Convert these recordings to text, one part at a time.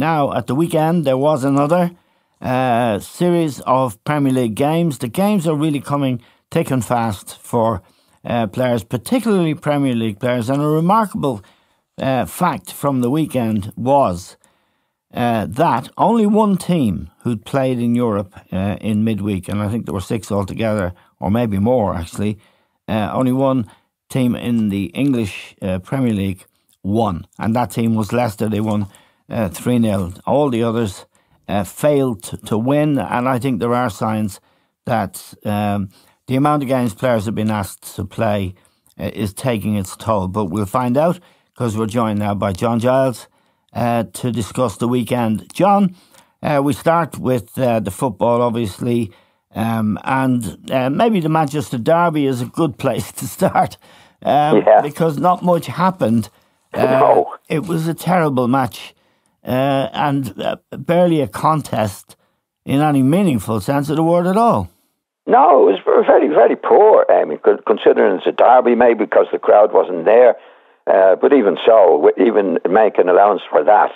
Now, at the weekend, there was another uh, series of Premier League games. The games are really coming thick and fast for uh, players, particularly Premier League players. And a remarkable uh, fact from the weekend was uh, that only one team who'd played in Europe uh, in midweek, and I think there were six altogether, or maybe more actually, uh, only one team in the English Premier League won, and that team was Leicester. They won uh, 3 0. All the others uh, failed to, win, and I think there are signs that um, the amount of games players have been asked to play is taking its toll. But we'll find out because we're joined now by John Giles uh, to discuss the weekend. John, uh, we start with uh, the football, obviously, um, and uh, maybe the Manchester Derby is a good place to start um, yeah. because not much happened. Uh, no. It was a terrible match uh, and barely a contest in any meaningful sense of the word at all. No, it was very, very poor. I mean, considering it's a derby, maybe because the crowd wasn't there. Uh, but even so, even making allowance for that,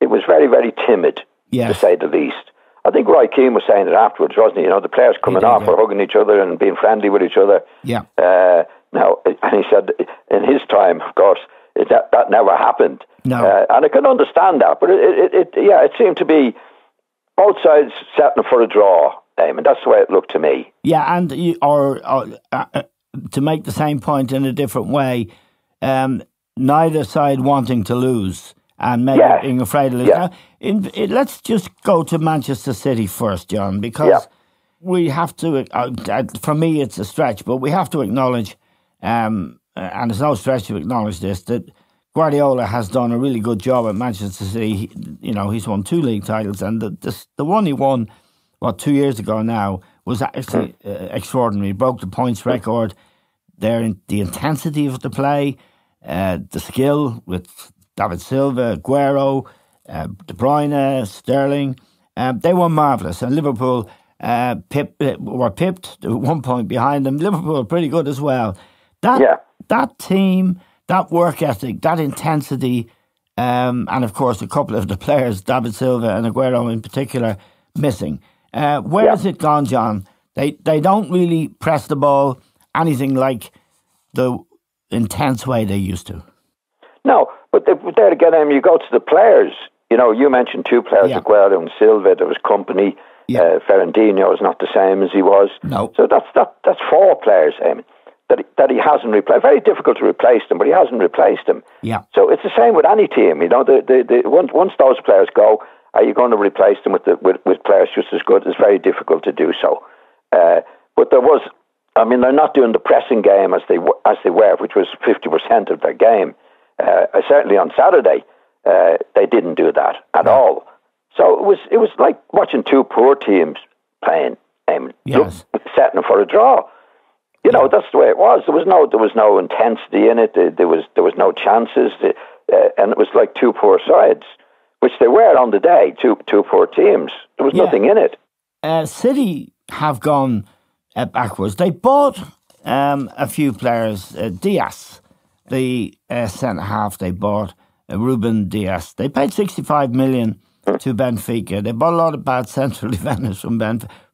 it was very, very timid, yes. to say the least. I think Roy Keane was saying it afterwards, wasn't he? You know, the players coming did, off yeah. were hugging each other and being friendly with each other. Yeah. Uh, now, and he said in his time, of course, it, that, that never happened. No. Uh, and I can understand that, but it, it, it, yeah, it seemed to be both sides setting for a draw. And that's the way it looked to me. Yeah, and you, or, or uh, uh, to make the same point in a different way, um, neither side wanting to lose and maybe yeah. being afraid of losing. Yeah. Now, in, in, let's just go to Manchester City first, John, because yeah. we have to. Uh, uh, for me, it's a stretch, but we have to acknowledge, um, and it's no stretch to acknowledge this that. Guardiola has done a really good job at Manchester City. He, you know, he's won two league titles, and the, the, the one he won, what, two years ago now, was actually uh, extraordinary. He broke the points record. There, the intensity of the play, uh, the skill with David Silva, Aguero, uh, De Bruyne, Sterling. Um, they were marvellous. And Liverpool uh, pip, uh, were pipped one point behind them. Liverpool pretty good as well. That, yeah. that team, that work ethic, that intensity, um, and of course a couple of the players, David Silva and Aguero in particular, missing. Uh, where yeah. has it gone, John? They they don't really press the ball anything like the intense way they used to. No, but, the, there again, I mean, you go to the players. You know, you mentioned two players, yeah. Aguero and Silva. There was company. Yeah. Uh, Fernandinho is not the same as he was. No. So that's that. That's four players. I mean, that he, that he hasn't replaced. Very difficult to replace them, but he hasn't replaced them. Yeah. So it's the same with any team. You know, the, the, the once once those players go, are you going to replace them with the, with, with players just as good? It's very difficult to do so. Uh, but there was I mean, they're not doing the pressing game as they as they were, which was fifty percent of their game. Uh, certainly on Saturday, uh, they didn't do that at all. So it was it was like watching two poor teams playing, um, yes. setting for a draw. You know, that's the way it was. There was no there was no intensity in it. There was there was no chances, uh, and it was like two poor sides, which they were on the day. Two two poor teams. There was yeah. nothing in it. Uh, City have gone uh, backwards. They bought um, a few players. Uh, Dias, the uh, centre half, they bought uh, Ruben Dias. They paid sixty-five million to Benfica. They bought a lot of bad central defenders from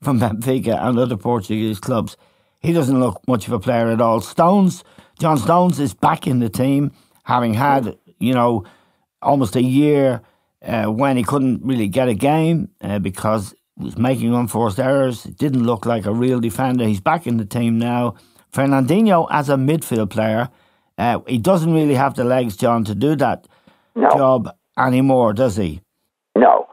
from Benfica and other Portuguese clubs. He doesn't look much of a player at all. Stones, John Stones is back in the team, having had you know almost a year uh, when he couldn't really get a game uh, because was making unforced errors. It didn't look like a real defender. He's back in the team now. Fernandinho as a midfield player, uh, he doesn't really have the legs, John, to do that no. job anymore, does he? No.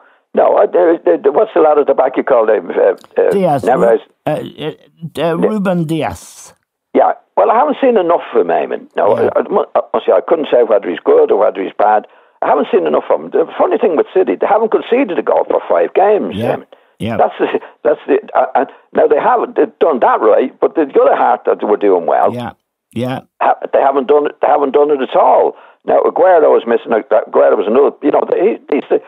Uh, there, there, what's the lad at the back you called him? Uh, uh, Dias. Neves. Uh, uh, uh, Ruben Dias. Yeah, well, I haven't seen enough of him, Eamon. No, yeah. I, I, I, couldn't say whether he's good or whether he's bad. I haven't seen enough of him. The funny thing with City, they haven't conceded a goal for five games. Yeah. Eamon. Yeah, that's the that's the. Uh, uh, now they haven't they've done that right, but the other half that they were doing well. Yeah, yeah. Ha, they haven't done it. They haven't done it at all. Now Aguero was missing. Aguero was another. You know, he, he's the,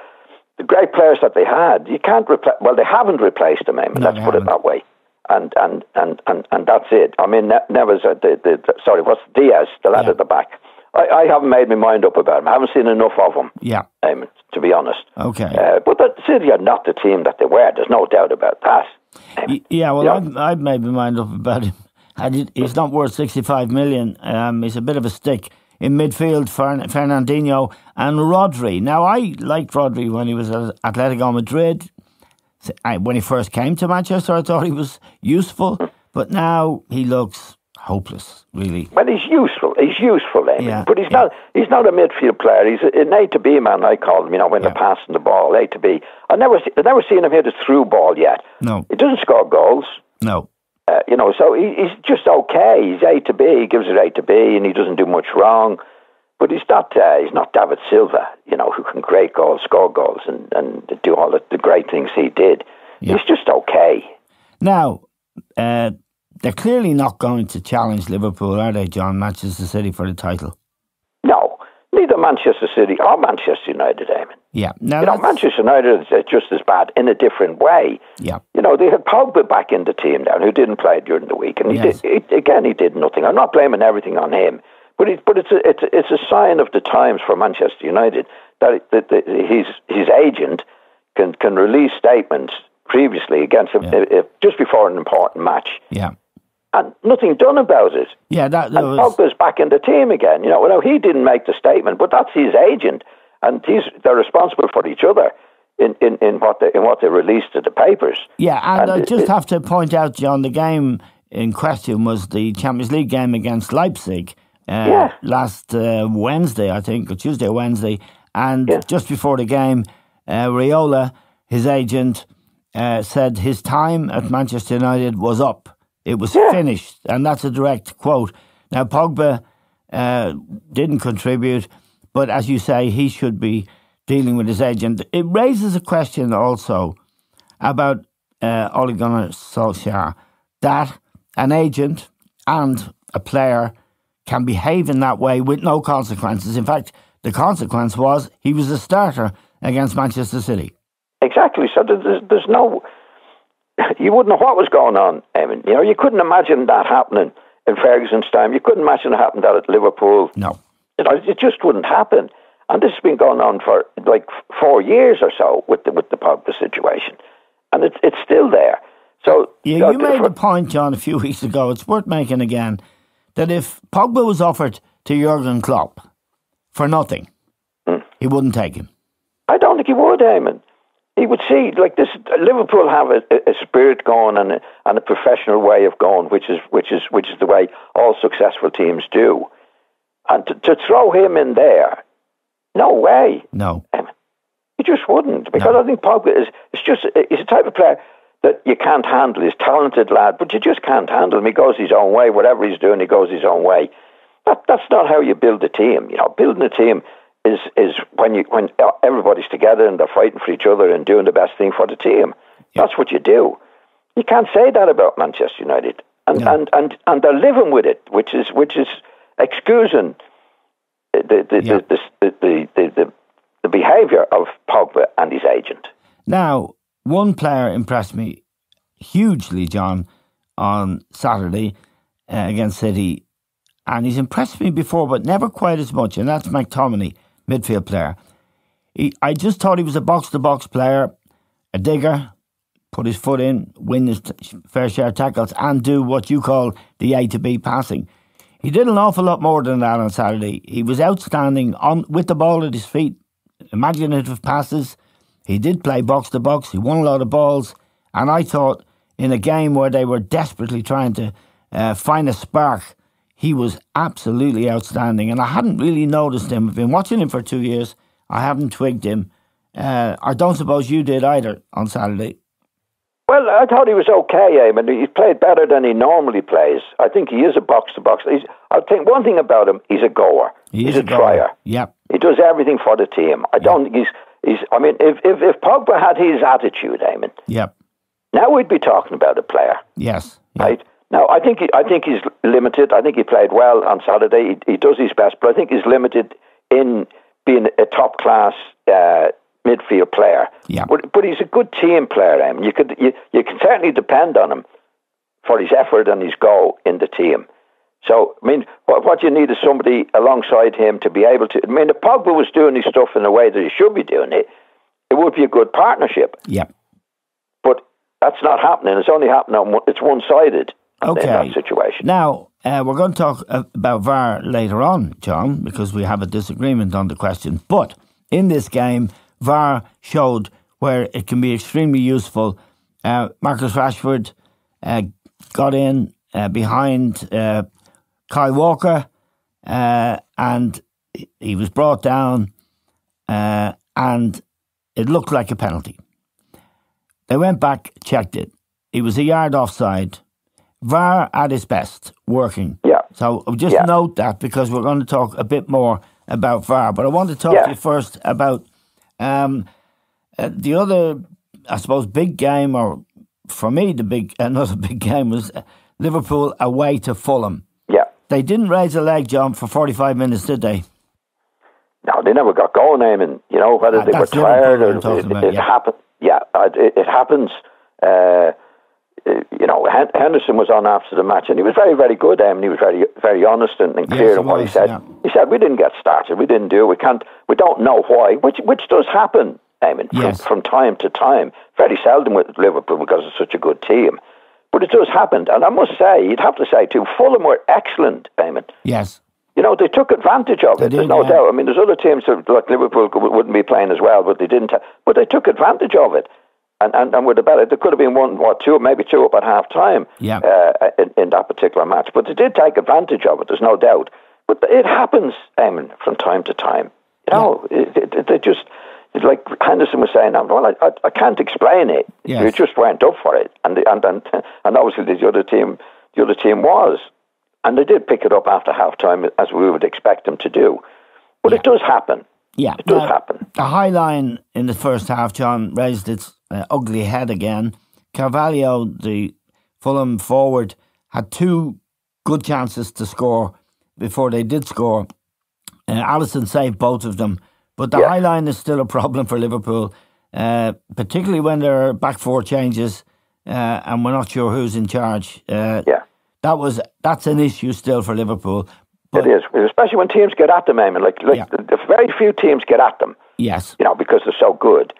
the great players that they had. You can't replace. Well, they haven't replaced them. Mean, no, let's put haven't. it that way. And and and and and that's it. I mean, Neves. Uh, the, the, sorry, what's Dias, the lad yeah. at the back. I, I, haven't made my mind up about him. I haven't seen enough of him. Yeah. Um, to be honest. Okay. Uh, but the City are not the team that they were. There's no doubt about that. Um, yeah, well, I've, I've, made my mind up about him. He's not worth 65 million. Um, he's a bit of a stick. In midfield, Fernandinho and Rodri. Now, I liked Rodri when he was at Atletico Madrid. When he first came to Manchester, I thought he was useful. But now he looks hopeless, really. Well, he's useful. He's useful, Amy. Yeah, but he's yeah. not. He's not a midfield player. He's an A to B man. I call him. You know, when yeah. they're passing the ball, A to B. I never, I never seen him hit a through ball yet. No, he doesn't score goals. No. You know, so he, he's just okay. He's A to B. He gives it A to B, and he doesn't do much wrong. But he's not. Uh, he's not David Silva. You know, who can create goals, score goals, and, and do all the, the great things he did. He's just okay. Now, uh, they're clearly not going to challenge Liverpool, are they, John, Manchester City for the title? No, neither Manchester City or Manchester United, Eamon. Yeah. Now you know, Manchester United is just as bad in a different way. Yeah. You know, they had Pogba back in the team now, who didn't play during the week. And yes. he did, he, again, he did nothing. I'm not blaming everything on him. But, it, but it's, a, it's, a, it's a sign of the times for Manchester United that, that, that his, his agent can, can release statements previously against him yeah. just before an important match. Yeah and nothing done about it. Yeah, that, that and was... Pogba's back in the team again. You know, well, he didn't make the statement, but that's his agent, and he's they're responsible for each other. In, in, in what they in what they released to the papers. Yeah, and, and I just it, have to point out, John, the game in question was the Champions League game against Leipzig uh, yeah. last uh, Wednesday, I think, or Tuesday or Wednesday. And yeah. just before the game, uh, Raiola, his agent, uh, said his time at Manchester United was up. It was yeah. finished, and that's a direct quote. Now, Pogba uh, didn't contribute, but as you say, he should be dealing with his agent. It raises a question also about uh, Ole Gunnar Solskjaer that an agent and a player can behave in that way with no consequences. In fact, the consequence was he was a starter against Manchester City. Exactly. So there's, there's no you wouldn't know what was going on. I mean, you know, you couldn't imagine that happening in Ferguson's time. You couldn't imagine it happened at Liverpool. No, you know, it just wouldn't happen. And this has been going on for like four years or so with the with the Pogba situation, and it's it's still there. So yeah, you, know, you made the point, John, a few weeks ago. It's worth making again that if Pogba was offered to Jurgen Klopp for nothing, hmm. he wouldn't take him. I don't think he would, Eamon he would see like this. Liverpool have a, a spirit going and a, and a professional way of going, which is which is which is the way all successful teams do. And to, to throw him in there, no way. No, um, he just wouldn't because no. I think Pogba is. It's just he's a type of player that you can't handle. He's a talented lad, but you just can't handle him. He goes his own way. Whatever he's doing, he goes his own way. That, that's not how you build a team. You know, building a team is is when you when everybody's together and they're fighting for each other and doing the best thing for the team. Yeah. That's what you do. You can't say that about Manchester United, and no. and, and and they're living with it, which is which is excusing the the yeah. the, the, the, the, the, the behaviour of Pogba and his agent. Now, one player impressed me hugely, John, on Saturday uh, against City, and he's impressed me before, but never quite as much, and that's McTominay midfield player. He, I just thought he was a box to box player, a digger, put his foot in, win his fair share of tackles, and do what you call the A to B passing. He did an awful lot more than that on Saturday. He was outstanding on with the ball at his feet, imaginative passes. He did play box to box. He won a lot of balls, and I thought in a game where they were desperately trying to uh, find a spark he was absolutely outstanding, and I hadn't really noticed him. I've been watching him for two years. I haven't twigged him. Uh, I don't suppose you did either on Saturday. Well, I thought he was okay, Eamon. He played better than he normally plays. I think he is a box to box. I think one thing about him, he's a goer. He he's a, a trier. Yep. He does everything for the team. I don't think he's he's. I mean, if if, if Pogba had his attitude, Eamon. Yep. Now we'd be talking about a player. Yes. Yep. Right. Now, I think he, I think he's limited. I think he played well on Saturday. He, he does his best, but I think he's limited in being a top class uh, midfield player. Yeah. But, but he's a good team player. Um, you could you, you can certainly depend on him for his effort and his goal in the team. So, I mean, what, what you need is somebody alongside him to be able to. I mean, if Pogba was doing his stuff in the way that he should be doing it, it would be a good partnership. Yep. But that's not happening. It's only happening on it's one sided okay. in that situation. Now, uh, we're going to talk about VAR later on, John, because we have a disagreement on the question. But in this game, VAR showed where it can be extremely useful. Uh, Marcus Rashford uh, got in uh, behind uh, Kyle Walker uh, and he was brought down and it looked like a penalty. They went back, checked it. He was a yard offside. VAR at its best, working. Yeah. So just yeah. note that because we're going to talk a bit more about VAR. But I want to talk yeah. to you first about um, uh, the other, I suppose, big game, or for me, the big another big game was Liverpool away to Fulham. Yeah. They didn't raise a leg jump for 45 minutes, did they? No, they never got going, Eamon. You know, whether uh, they were tired or it, about, it, yeah. happened. Yeah, it, it happens. Uh, you know, Henderson was on after the match, and he was very, very good. And he was very, very honest and, and clear yes, in what was, he said. Yeah. He said, "We didn't get started. We didn't do it. We can't. We don't know why." Which, which does happen. I mean, yes. from, from time to time, very seldom with Liverpool because it's such a good team, but it does happen. And I must say, you'd have to say too, Fulham were excellent. Eamon. Yes. You know, they took advantage of it. Did, there's no yeah. doubt. I mean, there's other teams that, like Liverpool wouldn't be playing as well, but they didn't. But they took advantage of it and, and, and with the better, there could have been one or two, maybe two up at half time yeah. uh, in, in, that particular match. But they did take advantage of it, there's no doubt. But it happens, Eamon, from time to time. You know, yeah. it, it, it, just, like Henderson was saying, well, I, I, I can't explain it. Yes. You just went up for it. And, and, and, and obviously the other team, the other team was. And they did pick it up after half time, as we would expect them to do. But yeah. it does happen. Yeah, it does happen. The high line in the first half, John, raised its uh, ugly head again. Carvalho, the Fulham forward, had two good chances to score before they did score. Uh, Alisson saved both of them, but the yeah. high line is still a problem for Liverpool, uh, particularly when there are back four changes uh, and we're not sure who's in charge. Uh, yeah, that was that's an issue still for Liverpool. But, it is, especially when teams get at them, I mean, like, like yeah. very few teams get at them. Yes. You know, because they're so good.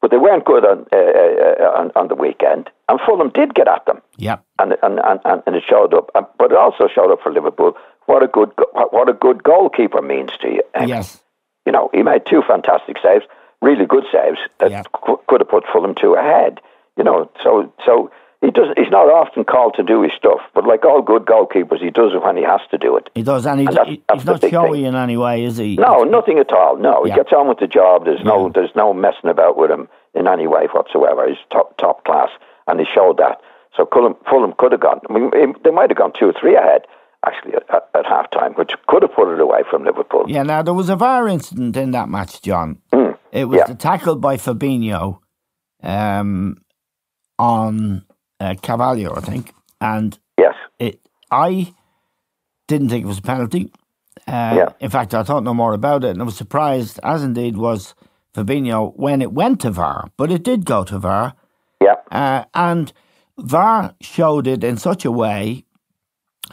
But they weren't good on, uh, uh, on, on the weekend. And Fulham did get at them. Yeah. And, and, and, and it showed up. But it also showed up for Liverpool what a good what a good goalkeeper means to you. And, yes. You know, he made two fantastic saves, really good saves that yeah. could have put Fulham two ahead. You know, so so he does. He's not often called to do his stuff, but like all good goalkeepers, he does it when he has to do it. He does, and, he, and that's, that's he's not showy thing. in any way, is he? No, nothing at all. No, yeah. he gets on with the job. There's no, yeah. there's no messing about with him in any way whatsoever. He's top top class, and he showed that. So Fulham, Fulham could have gone. I mean, they might have gone two or three ahead actually at, at half time, which could have put it away from Liverpool. Yeah. Now there was a VAR incident in that match, John. Mm, it was yeah. the tackle by Fabinho um, on uh, I think, and yes, it. I didn't think it was a penalty. Uh, yeah. In fact, I thought no more about it, and I was surprised, as indeed was Fabinho, when it went to VAR. But it did go to VAR. Yeah. Uh, and VAR showed it in such a way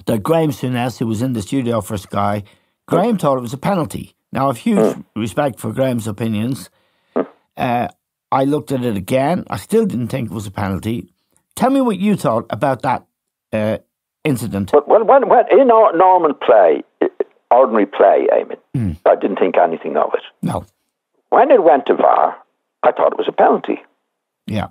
that Graham Souness, who was in the studio for Sky, Graham thought it was a penalty. Now, I've huge mm. respect for Graham's opinions. Mm. Uh, I looked at it again. I still didn't think it was a penalty. Tell me what you thought about that uh, incident. But when, when, when in normal play, ordinary play, Eamon, mm. I didn't think anything of it. No. When it went to VAR, I thought it was a penalty. Yeah.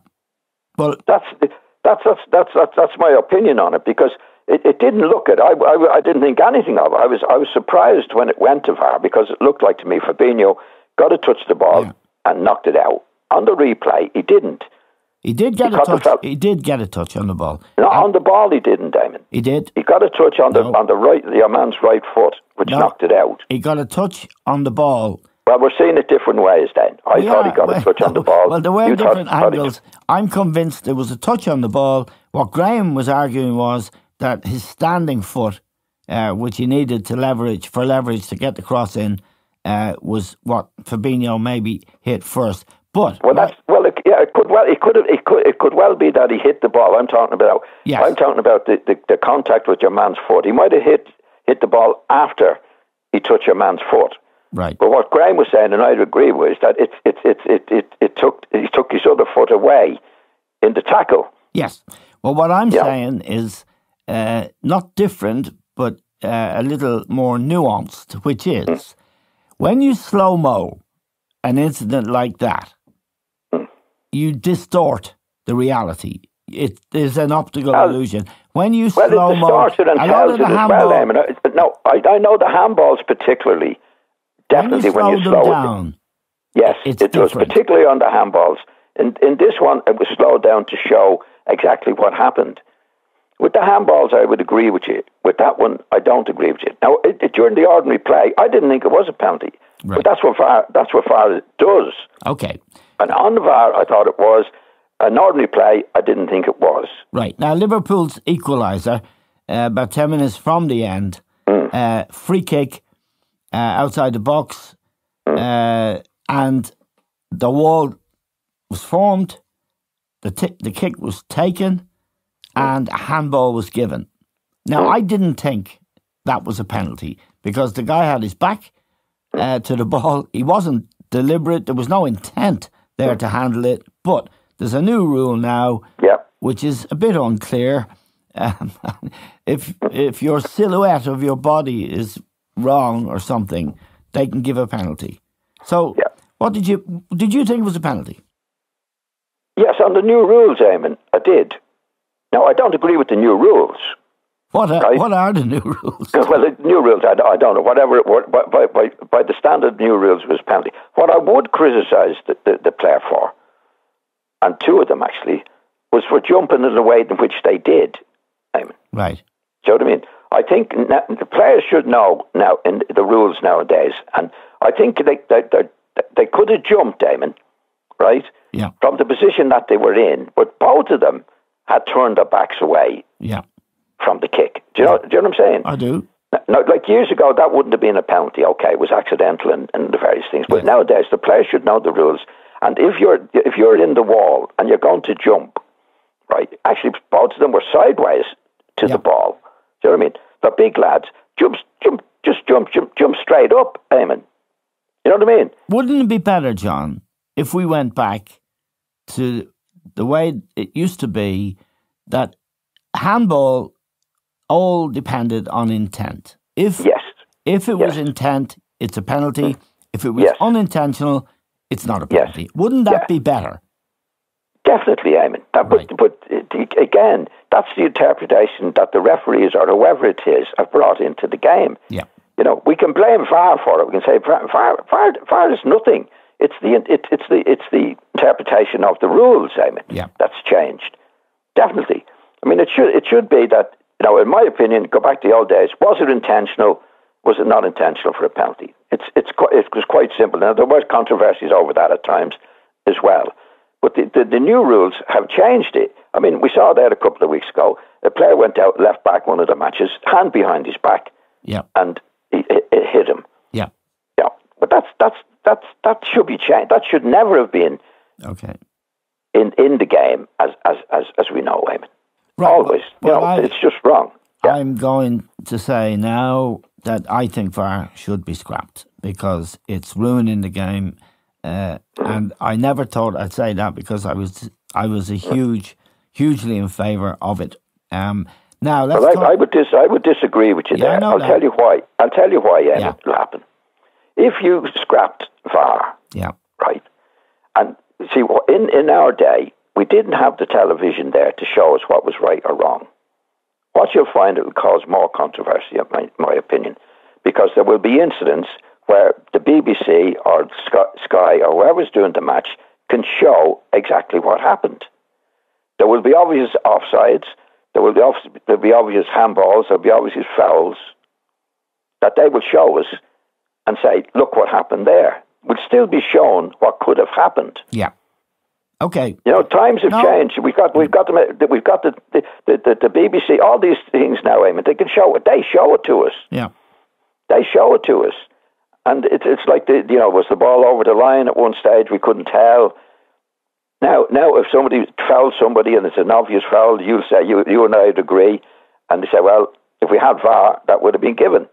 Well, that's that's that's that's that's, that's my opinion on it because it, it didn't look it. I, I, I didn't think anything of it. I was I was surprised when it went to VAR because it looked like to me Fabinho got to touch the ball yeah. and knocked it out. On the replay, he didn't. He did get he a touch. He did get a touch on the ball. No, on the ball he didn't, Eamon. He did. He got a touch on the no. on the right, the man's right foot, which no. knocked it out. He got a touch on the ball. Well, we're seeing it different ways then. I thought he got well, a touch on the ball. Well, there were you different thought, angles. Thought I'm convinced there was a touch on the ball. What Graham was arguing was that his standing foot, uh, which he needed to leverage for leverage to get the cross in, uh, was what Fabinho maybe hit first. But well, that's yeah, it could well it could have, it could it could well be that he hit the ball. I'm talking about Yes. I'm talking about the, the, the contact with your man's foot. He might have hit hit the ball after he touched your man's foot. Right. But what Graham was saying, and I'd agree with, is that it it it it it, it took he took his other foot away in the tackle. Yes. Well, what I'm Yeah. saying is uh, not different, but uh, a little more nuanced, which is when you slow mo an incident like that, you distort the reality. It is an optical Well- illusion. When you Well, slow it mo, a lot tells of it the as well, handball, Eamon. Uh, No, I, I know the handballs particularly. Definitely when you slow slow them it down, Yes, It's it does, particularly on the handballs. In, in this one, it was slowed down to show exactly what happened. With the handballs, I would agree with you. With that one, I don't agree with you. Now, it, it- during the ordinary play, I didn't think it was a penalty, Right. but that's what VAR, that's what VAR does. okay. And on the VAR, I thought it was. An ordinary play, I didn't think it was. Right. Now, Liverpool's equaliser, uh, about 10 minutes from the end, uh, free kick uh, outside the box, uh, and the wall was formed, the, ti- the kick was taken, and a handball was given. Now, I didn't think that was a penalty because the guy had his back uh, to the ball. He wasn't deliberate, there was no intent there to handle it, but there's a new rule now Yeah. which is a bit unclear. Um, if if your silhouette of your body is wrong or something, they can give a penalty. So, what did you did you think it was a penalty? Yes, on the new rules, Eamon, I did. Now, I don't agree with the new rules. What are, Right. what are the new rules? Well, the new rules, I, I don't know. Whatever, it was, by, by, by, by the standard new rules, was penalty. What I would criticise the, the, the player for, and two of them actually, was for jumping in the way in which they did. Eamon. Right. Do you know what I mean? I think na- the players should know now in the rules nowadays, and I think they they, they, they could have jumped, Eamon, right, Yeah. from the position that they were in, but both of them had turned their backs away Yeah. From the kick. Do you know? Do you know what I'm saying? I do. No, like years ago, that wouldn't have been a penalty. Okay, it was accidental and, and the various things. But Yes. nowadays, the players should know the rules. And if you're if you're in the wall and you're going to jump, right? Actually, both of them were sideways to Yeah. the ball. Do you know what I mean? The big lads jump, jump, just jump, jump, jump straight up, Eamon. You know what I mean? Wouldn't it be better, John, if we went back to the way it used to be that handball all depended on intent? If Yes. If it was intent, it's a penalty. Mm. If it was Yes. unintentional, it's not a Yes. penalty. Wouldn't that Yeah. be better? Definitely, Eamon. That, Right. but, but again, that's the interpretation that the referees or whoever it is have brought into the game. Yeah. You know, we can blame VAR for it. We can say VAR, VAR, VAR is nothing. It's the it, it's the it's the interpretation of the rules, Eamon. Yeah. That's changed. Definitely. I mean, it should it should be that know, in my opinion, go back to the old days. Was it intentional? Was it not intentional for a penalty? It's it's it was quite simple. Now there was controversies over that at times as well. But the, the, the new rules have changed it. I mean, we saw that a couple of weeks ago. A player went out left back one of the matches, hand behind his back, Yeah. and it, it, it hit him. Yeah. Yeah, but that's that's that's that should be changed. That should never have been Okay. in, in the game as as as, as we know, Eamon. Right, Always, well, you know, I- it's just wrong. Yeah. I'm going to say now that I think VAR should be scrapped because it's ruining the game. Uh, and I never thought I'd say that because I was I was a huge, hugely in favour of it. Um, now let's But talk. I, I would dis- I would disagree with you Yeah, there. I'll that. tell you why. I'll tell you why. Yeah. it'll happen if you scrapped VAR. yeah. right? And see, in, in our day, we didn't have the television there to show us what was right or wrong. What you'll find it will cause more controversy, in my, my opinion, because there will be incidents where the BBC or Sky, or whoever's doing the match can show exactly what happened. There will be obvious offsides. There will be, there'll be obvious handballs. There'll be obvious fouls that they will show us and say, look what happened there. We'll still be shown what could have happened. Yeah. Okay. You know, times have No. changed. We've got we've got the we've got the the, the, the, BBC, all these things now, Eamon. They can show it. They show it to us. Yeah. They show it to us, and it's it's like the you know was the ball over the line at one stage? We couldn't tell. Now, now, if somebody fouls somebody and it's an obvious foul, you'll say you you and I would agree, and they say, well, if we had VAR, that would have been given.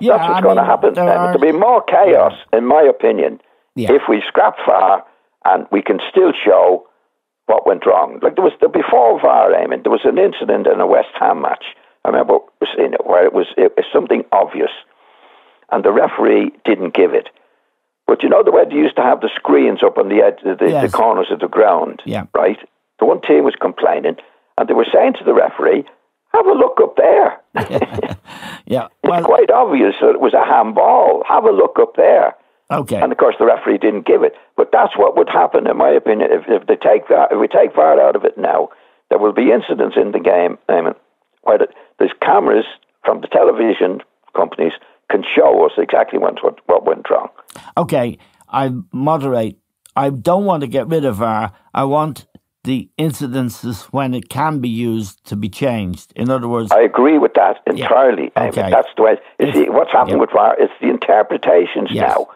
Yeah, That's what's I going to mean, happen. There are... There'll be more chaos, in my opinion, Yeah. if we scrap VAR and we can still show what went wrong. Like there was the before VAR, Eamon, there was an incident in a West Ham match. I remember seeing it where it was it was something obvious, and the referee didn't give it. But you know the way they used to have the screens up on the edge, the, the, Yes. the corners of the ground, Yeah. right? The one team was complaining, and they were saying to the referee, "Have a look up there." Yeah. It's quite obvious that it was a handball. Have a look up there. Okay. And of course, the referee didn't give it. But that's what would happen, in my opinion, if, if they take VAR, if we take VAR out of it now. There will be incidents in the game, Eamon, where the, there's cameras from the television companies can show us exactly what what, what went wrong. Okay, I moderate. I don't want to get rid of VAR. I want the incidences when it can be used to be changed. In other words, I agree with that entirely. Eamon. Okay. That's the way. You see, what's happening yeah. with VAR is the interpretations Yes. now,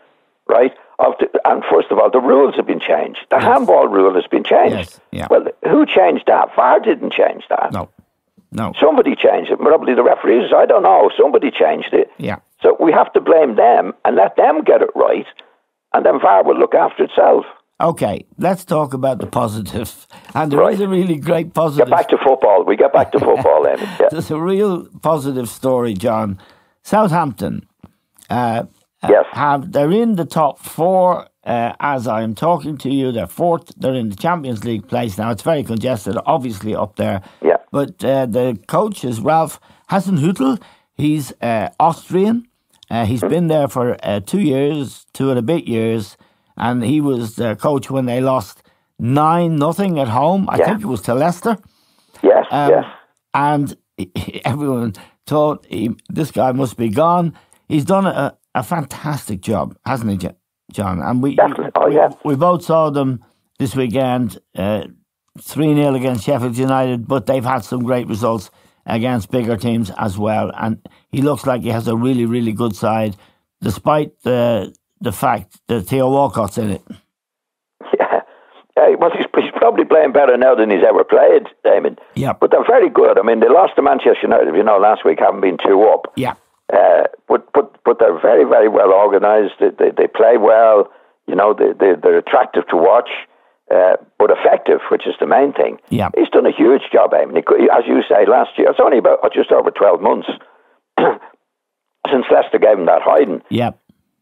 right? Of the, and first of all, the rules have been changed. The handball rule has been changed. Yes, yeah. Well, who changed that? VAR didn't change that. no, no. Somebody changed it. Probably the referees. I don't know. Somebody changed it. Yeah. So we have to blame them and let them get it right, and then VAR will look after itself. Okay, let's talk about the positive. And there is Right. is a really great positive. Get back to football. We get back to football, Eamon. Yeah. There's a real positive story, John. Southampton uh, Yes. have they're in the top four uh, as I'm talking to you. They're fourth. They're in the Champions League place now. It's very congested, obviously up there. Yeah. But uh, the coach is Ralph Hasenhüttl. He's uh, Austrian. Uh, he's been there for uh, two years, two and a bit years, and he was the coach when they lost nine nothing at home. I Yeah. think it was to Leicester Yes. Um, yes. and everyone thought he, this guy must be gone. He's done a, a fantastic job, hasn't he, John? And we, Definitely. Oh, yeah. we both saw them this weekend, uh, three 0 against Sheffield United, but they've had some great results against bigger teams as well. And he looks like he has a really, really good side, despite the the fact that Theo Walcott's in it. Yeah. Yeah, well, he's, he's probably playing better now than he's ever played, Eamon. Yeah. But they're very good. I mean, they lost to Manchester United, you know, last week, haven't been two up. Yeah. Uh, but but but they're very very well organised. They, they they play well. You know they they they're attractive to watch, uh, but effective, which is the main thing. Yeah. he's done a huge job. I mean, he, could- as you say, last year it's only about oh, just over twelve months since Leicester gave him that hiding, Yeah.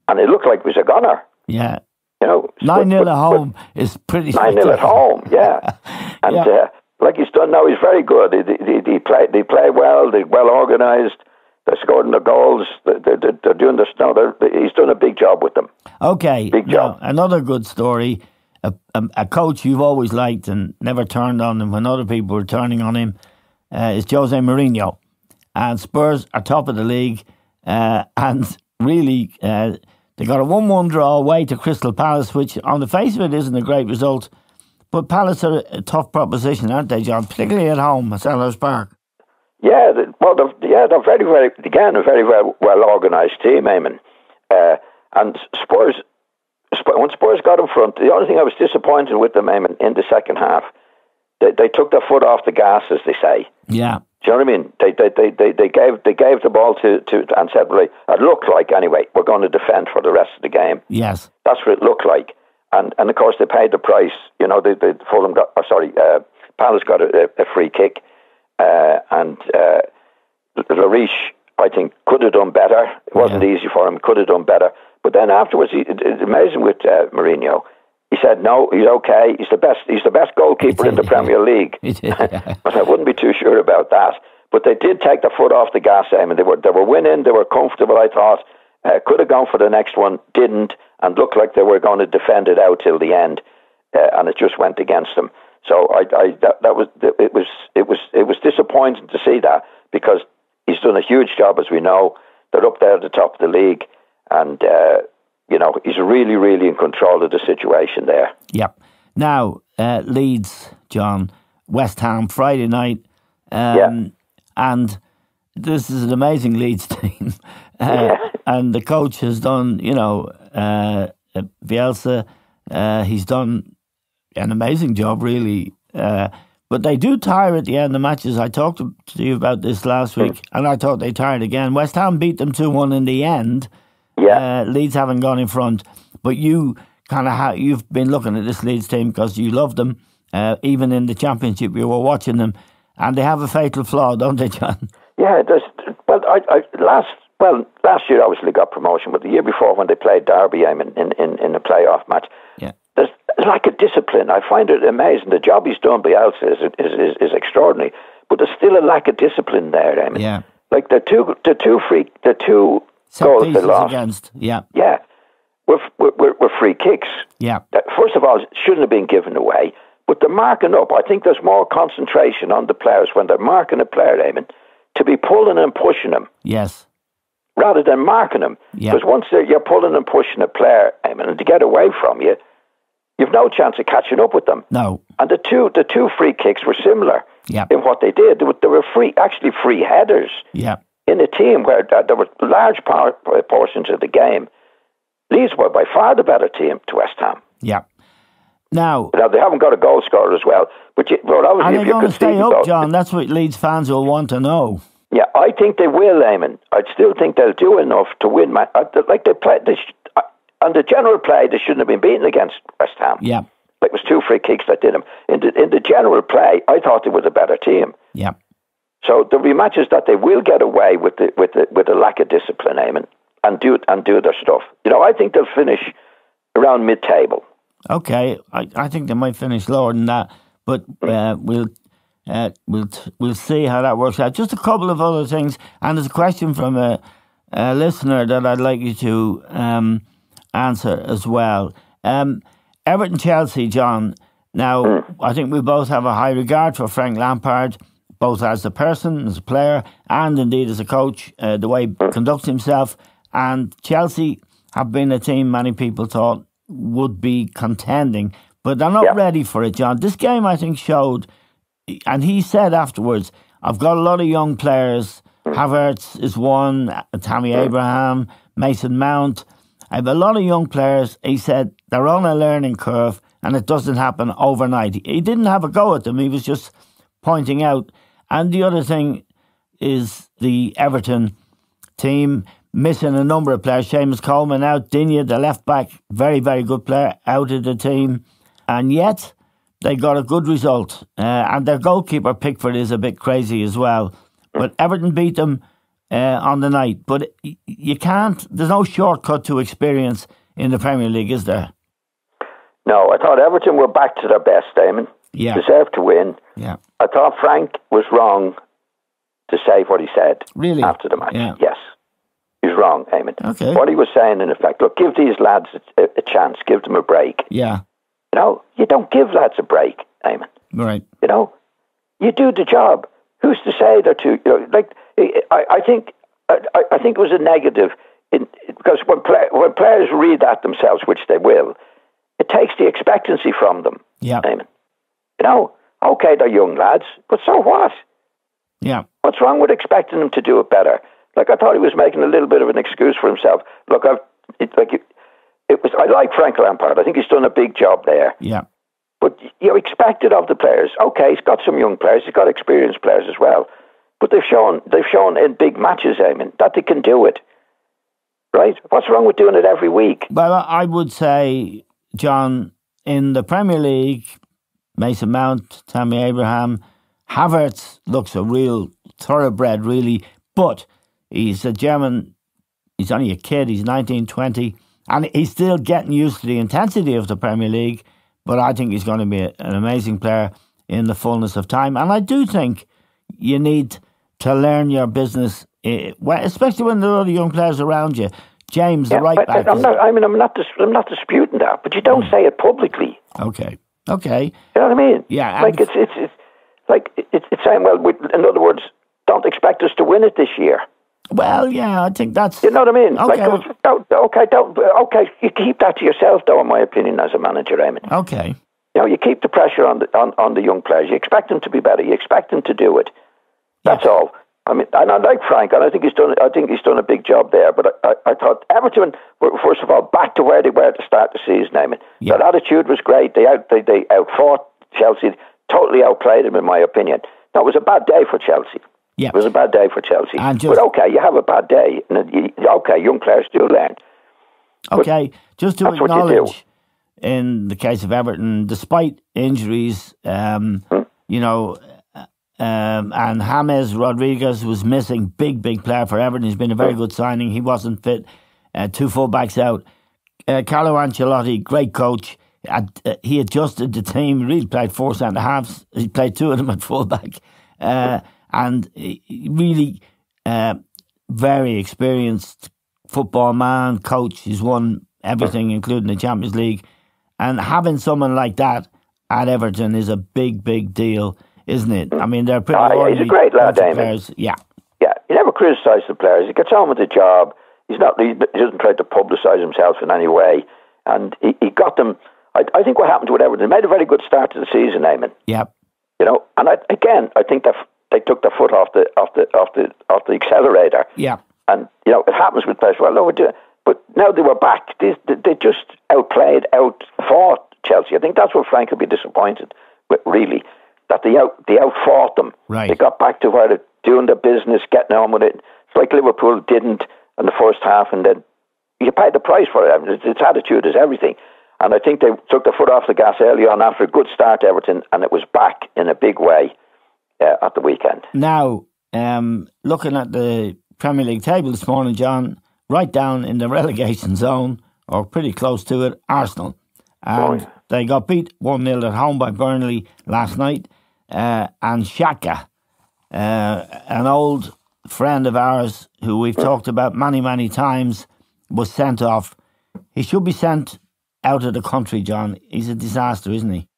and it looked like he was a gunner. Yeah. You know, Nine but- 0 but- at but- home is pretty Nine 0 at home, yeah. And Yeah. Uh, like he's done now, he's very good. They, they, they play, they play well. They're well organised. Scoring the goals. They're, they're, they're doing this. now. they're, he's done a big job with them. Okay. Big now, job. another good story. A, a, a coach you've always liked and never turned on him when other people were turning on him uh, is Jose Mourinho. And Spurs are top of the league. Uh, and really, uh, they got a 1 1 draw away to Crystal Palace, which on the face of it isn't a great result. But Palace are a tough proposition, aren't they, John? Particularly at home at Selhurst Park. Yeah, the, well, they're, yeah, they're very, very again a very, very well organised team, Eamon. Uh, and Spurs, when Spurs got in front, the only thing I was disappointed with them, Eamon, in the second half, they, they took their foot off the gas, as they say. Yeah. Do you know what I mean? They they, they, they, they gave they gave the ball to, to and said, right, it looked like anyway, we're going to defend for the rest of the game. Yes. That's what it looked like. And and of course they paid the price. You know, they, they Fulham got oh, sorry, uh, Palace got a, a free kick, uh, and uh, Lloris I think could have done better. It wasn't Yeah. easy for him. Could have done better. But then afterwards, he, it, it's amazing with uh, Mourinho. He said, "No, he's okay. He's the best. He's the best goalkeeper in the Premier League." Did, yeah. but I wouldn't be too sure about that. But they did take the foot off the gas, Eamon. They were they were winning. They were comfortable. I thought uh, could have gone for the next one, didn't, and looked like they were going to defend it out till the end, uh, and it just went against them. So I, I that, that was it was it was it was disappointing to see that because he's done a huge job, as we know. They're up there at the top of the league, and uh, you know he's really really in control of the situation there. Yep. Now, uh, Leeds, John, West Ham, Friday night. Um, Yeah. And this is an amazing Leeds team. Uh, And the coach has done, you know, uh, uh, Bielsa, uh, he's done an amazing job, really. Uh, but they do tire at the end of matches. I talked to you about this last week, mm. and I thought they tired again. West Ham beat them 2 1 in the end. Yeah. Uh, Leeds haven't gone in front. But you kind of ha- you've been looking at this Leeds team because you love them. Uh, even in the Championship, you were watching them, and they have a fatal flaw, don't they, John? Yeah, there's. Well, I, I last well last year obviously got promotion, but the year before when they played Derby, I mean, in in, in a playoff match, yeah there's, like a discipline. I find it amazing. The job he's done Bielsa is, is, is, is extraordinary, but there's still a lack of discipline there. I mean, yeah. like the two, the two free, the two Set goals they lost. Against. Yeah, yeah, were, were, were free kicks. Yeah. First of all, shouldn't have been given away, but they're marking up. I think there's more concentration on the players when they're marking a player, Eamon, to be pulling and pushing them. Yes. Rather than marking them. Because once you're pulling and pushing a player, Eamon, and to get away from you, you've no chance of catching up with them. No. And the two the two free kicks were similar yep. in what they did. They were, they were free, actually free headers. Yeah. In a team where there were large portions of the game, Leeds were by far the better team to West Ham. Yeah. Now, now they haven't got a goal scorer as well, but, you, but obviously, they going to stay up, John? That's what Leeds fans will want to know. Yeah, I think they will, Eamon. I still think they'll do enough to win. My, uh, like they play, they, the general play, they shouldn't have been beaten against West Ham. Yeah. It was two free kicks that did them. In the, in the general play, I thought it was a better team. Yeah. So there'll be matches that they will get away with the with the with a lack of discipline, Eamon, and do and do their stuff. You know, I think they'll finish around mid table. Okay, I, I think they might finish lower than that, but uh, we'll uh, we'll we'll see how that works out. Just a couple of other things, and there's a question from a, a listener that I'd like you to um, answer as well. Um, Everton Chelsea, John. Now, mm. I think we both have a high regard for Frank Lampard, both as a person, as a player, and indeed as a coach, uh, the way he mm. conducts himself. And Chelsea have been a team many people thought would be contending, but they're not yeah. ready for it, John. This game, I think, showed, and he said afterwards, I've got a lot of young players. Mm. Havertz is one, Tammy mm. Abraham, Mason Mount. I have a lot of young players. He said they're on a learning curve and it doesn't happen overnight. He didn't have a go at them, he was just pointing out. And the other thing is the Everton team missing a number of players. Seamus Coleman out, Digne, the left back, very, very good player, out of the team. And yet they got a good result. Uh, and their goalkeeper, Pickford, is a bit crazy as well. But Everton beat them uh, on the night. But you can't, there's no shortcut to experience in the Premier League, is there? No, I thought Everton were back to their best, Eamon. Yeah. Deserved to win. Yeah. I thought Frank was wrong to say what he said really? after the match. Yeah. Yes. He's wrong, Eamon. Okay. What he was saying, in effect, look, give these lads a, a, chance, give them a break. Yeah. You know, you don't give lads a break, Eamon. Right. You know, you do the job. Who's to say they're too, you know, like, I, I think I, I think it was a negative in, because when, play, when players read that themselves, which they will, it takes the expectancy from them. Yeah. Eamon. You know, okay, they're young lads, but so what? Yeah. What's wrong with expecting them to do it better? Like I thought he was making a little bit of an excuse for himself. Look, I've it, like it, it was. I like Frank Lampard. I think he's done a big job there. Yeah. But you expect it of the players. Okay, he's got some young players. He's got experienced players as well. But they've shown they've shown in big matches, I mean, that they can do it. Right? What's wrong with doing it every week? Well, I would say, John, in the Premier League, Mason Mount, Tammy Abraham, Havertz looks a real thoroughbred, really, but he's a German. He's only a kid. He's 19, 20, and he's still getting used to the intensity of the Premier League. But I think he's going to be an amazing player in the fullness of time. And I do think you need to learn your business, eh, especially when there are other young players around you. James, yeah, the right back. I'm not, I mean, I'm not, dis- I'm not disputing that, but you don't mm. say it publicly. Okay. Okay. You know what I mean? Yeah. Like it's it's, it's like it's, it's saying, well, we, in other words, don't expect us to win it this year. Well, yeah, I think that's. You know what I mean? Okay. Like, don't, okay, don't, okay, you keep that to yourself, though, in my opinion, as a manager, Eamon. Okay. You know, you keep the pressure on the on, on the young players. You expect them to be better. You expect them to do it. That's all. I mean, and I like Frank, and I think he's done. I think he's done a big job there. But I, I, I thought Everton were first of all back to where they were to start the season. I mean, yeah. their attitude was great. They out they, they outfought Chelsea, totally outplayed them in my opinion. That was a bad day for Chelsea. Yeah. It was a bad day for Chelsea. Just, but okay, you have a bad day. And okay, young players do learn. Okay, but just to acknowledge, in the case of Everton, despite injuries, um, hmm? you know, um, and James Rodriguez was missing. Big, big player for Everton. He's been a very good signing. He wasn't fit. Uh, two fullbacks out. Uh, Carlo Ancelotti, great coach. Uh, he adjusted the team. He Really played four centre halves. He played two of them at fullback, uh, and really uh, very experienced football man, coach. He's won everything, including the Champions League. And having someone like that at Everton is a big, big deal isn't it? Mm. I mean, they're pretty. Ah, yeah, he's a great lad, Eamon. Yeah, yeah. He never criticises the players. He gets on with the job. He's not. He doesn't try to publicise himself in any way, and he, he got them. I, I think what happened to whatever they made a very good start to the season, Eamon. Yeah. You know, and I, again, I think that they took their foot off the off the off the off the accelerator. Yeah. And you know, it happens with players. Well, no, we're doing. But now they were back. They, they, they just outplayed, outfought Chelsea. I think that's what Frank would be disappointed with, really that they out they outfought them. Right. They got back to where they're doing their business, getting on with it. It's like Liverpool didn't in the first half, and then you paid the price for it. Its, its attitude is everything. And I think they took the foot off the gas early on after a good start, Everton, and it was back in a big way uh, at the weekend. Now, um, looking at the Premier League table this morning, John, right down in the relegation zone, or pretty close to it, Arsenal. And oh, they got beat 1 0 at home by Burnley last night uh, and Xhaka, uh, an old friend of ours who we've talked about many, many times, was sent off. He should be sent out of the country, John. He's a disaster, isn't he?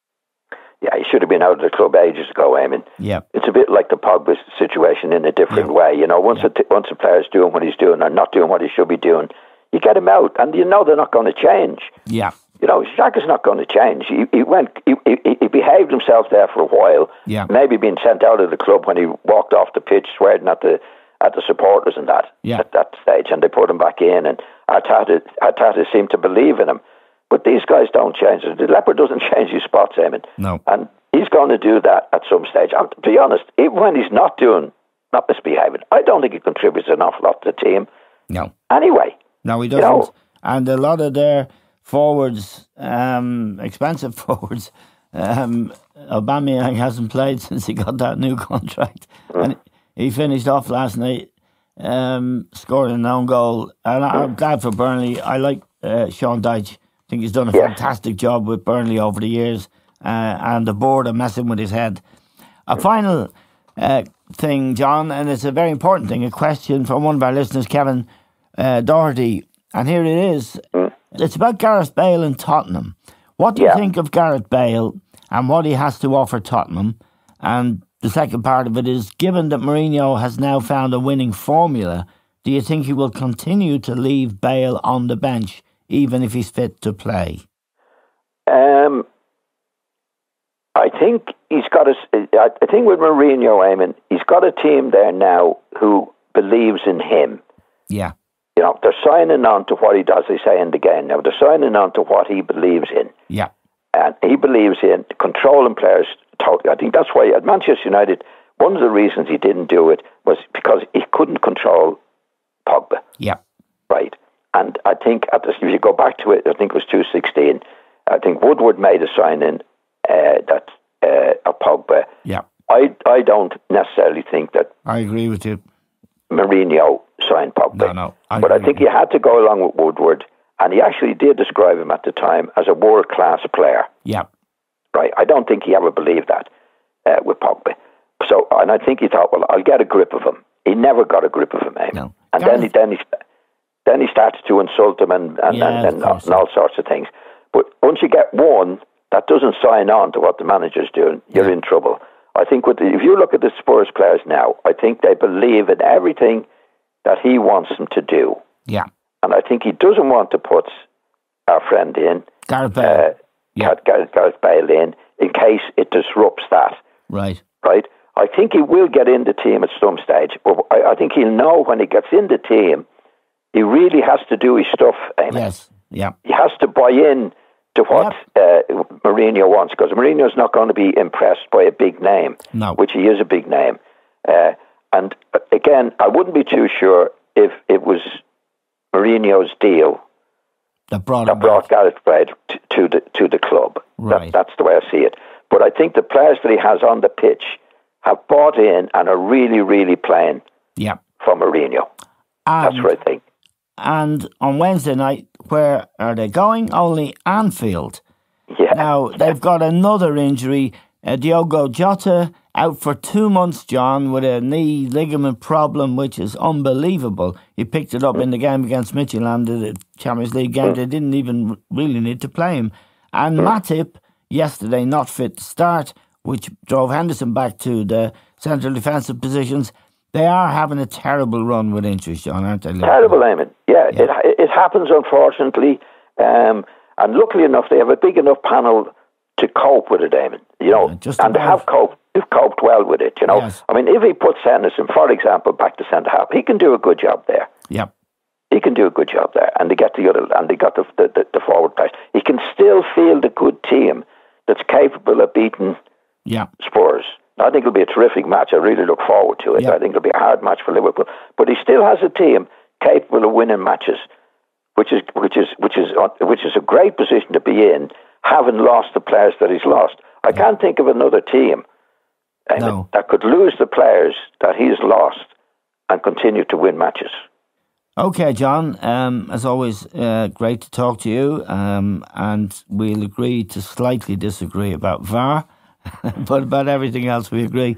Yeah, he should have been out of the club ages ago, Eamon. Yeah. It's a bit like the Pogba situation in a different yeah. way. You know, once, yeah. a t- once a player's doing what he's doing or not doing what he should be doing, you get him out, and you know they're not going to change. Yeah. You know, Xhaka's not going to change. He, he went, he, he, behaved himself there for a while. Yeah. Maybe being sent out of the club when he walked off the pitch, swearing at the at the supporters and that yeah. at that stage, and they put him back in. And Arteta, Arteta seemed to believe in him. But these guys don't change. The leopard doesn't change his spots, Eamon. No. And he's going to do that at some stage. And to be honest, even when he's not doing, not misbehaving, I don't think he contributes an awful lot to the team. No. Anyway. No, he doesn't. You know, and a lot of their forwards, um, expensive forwards. Um, Aubameyang hasn't played since he got that new contract, and he finished off last night, um, scoring an own goal. And I'm glad for Burnley. I like uh, Sean Dyche. I think he's done a fantastic job with Burnley over the years, uh, and the board are messing with his head. A final uh, thing, John, and it's a very important thing. A question from one of our listeners, Kevin uh, Doherty, and here it is. It's about Gareth Bale and Tottenham. What do yeah. you think of Gareth Bale and what he has to offer Tottenham? And the second part of it is given that Mourinho has now found a winning formula, do you think he will continue to leave Bale on the bench even if he's fit to play? Um, I think he's got a. I think with Mourinho, Eamon, he's got a team there now who believes in him. Yeah. You know, they're signing on to what he does, they say in the game. Now, they're signing on to what he believes in. Yeah. And he believes in controlling players totally. I think that's why at Manchester United, one of the reasons he didn't do it was because he couldn't control Pogba. Yeah. Right. And I think at this, if you go back to it, I think it was 2016, I think Woodward made a signing uh, that uh, a Pogba. Yeah. I, I don't necessarily think that. I agree with you. Mourinho signed Pogba. No, no. I but I think he had to go along with Woodward, and he actually did describe him at the time as a world class player. Yeah. Right. I don't think he ever believed that uh, with Pogba. So, and I think he thought, well, I'll get a grip of him. He never got a grip of him, eh? No. And then he, then he then he started to insult him and and, yeah, and, and, and all sorts of things. But once you get one that doesn't sign on to what the manager's doing, you're yeah. in trouble. I think with the, if you look at the Spurs players now, I think they believe in everything that he wants them to do. Yeah. And I think he doesn't want to put our friend in, Gareth Bale, uh, yeah. Gareth, Gareth Bale in, in case it disrupts that. Right. Right. I think he will get in the team at some stage, but I, I think he'll know when he gets in the team, he really has to do his stuff. Eamon. Yes, yeah. He has to buy in to what yep. uh, Mourinho wants because Mourinho's not going to be impressed by a big name, no. which he is a big name. Uh, and uh, again, I wouldn't be too sure if it was Mourinho's deal that brought, that brought Gareth to, to, the to the club. Right. That, that's the way I see it. But I think the players that he has on the pitch have bought in and are really, really playing yeah. for Mourinho. And, that's what I think. And on Wednesday night, where are they going? Only Anfield. Yeah. Now they've got another injury. Uh, Diogo Jota out for two months, John, with a knee ligament problem, which is unbelievable. He picked it up in the game against Midtjylland, the Champions League game. They didn't even really need to play him. And Matip, yesterday, not fit to start, which drove Henderson back to the central defensive positions. They are having a terrible run with injuries, John, aren't they? Terrible, Eamon. Yeah, yeah. It, it happens, unfortunately. Um, and luckily enough, they have a big enough panel to cope with it, Eamon. You know, yeah, and they have coped. They've coped well with it. You know, yes. I mean, if he puts Henderson, for example, back to centre half, he can do a good job there. Yep. He can do a good job there, and they get the other, and they got the the, the, the forward players. He can still field a good team that's capable of beating yeah. Spurs. I think it'll be a terrific match. I really look forward to it. Yeah. I think it'll be a hard match for Liverpool, but he still has a team capable of winning matches, which is which is which is uh, which is a great position to be in, having lost the players that he's lost. I can't think of another team no. that could lose the players that he's lost and continue to win matches. Okay, John. Um, as always, uh, great to talk to you. Um, and we'll agree to slightly disagree about VAR, but about everything else we agree.